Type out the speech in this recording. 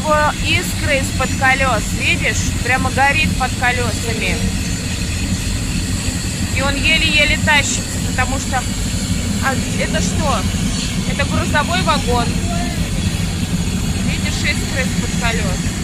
него искры из-под колес. Видишь? Прямо горит под колесами. И он еле-еле тащится, потому что... А это что? Это грузовой вагон. Видишь, искры из-под колес.